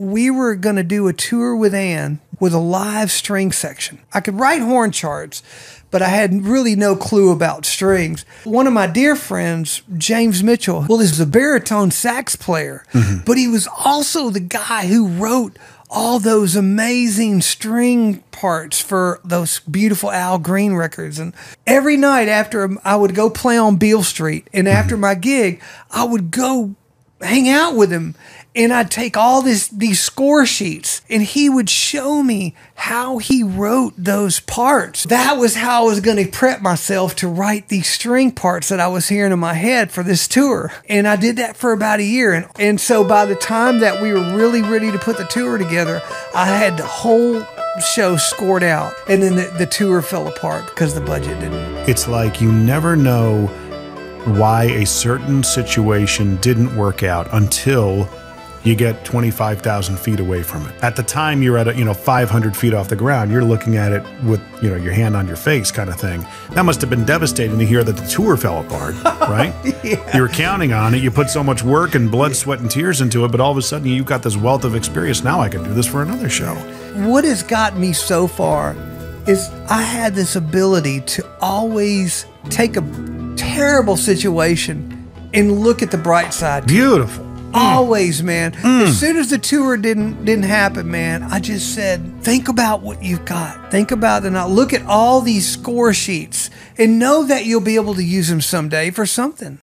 we were going to do a tour with Ann with a live string section. I could write horn charts, but I had really no clue about strings. One of my dear friends, James Mitchell, well, is a baritone sax player, mm-hmm. but he was also the guy who wrote all those amazing string parts for those beautiful Al Green records. And every night after I would go play on Beale Street, and after mm-hmm. my gig, I would go hang out with him and I'd take all this these score sheets and he would show me how he wrote those parts. That was how I was going to prep myself to write these string parts that I was hearing in my head for this tour. And I did that for about a year and and so by the time that we were really ready to put the tour together, I had the whole show scored out and then the, the tour fell apart because the budget didn't It's like you never know why a certain situation didn't work out until you get 25,000 feet away from it. At the time you're at a, you know 500 feet off the ground, you're looking at it with you know your hand on your face kind of thing. That must have been devastating to hear that the tour fell apart, right? You were counting on it. You put so much work and blood, sweat, and tears into it, but all of a sudden you've got this wealth of experience. Now I can do this for another show. what has got me so far is I had this ability to always take a terrible situation and look at the bright side. Beautiful. Always, mm. man. Mm. As soon as the tour didn't didn't happen, man, I just said, think about what you've got. Think about the now. Look at all these score sheets and know that you'll be able to use them someday for something.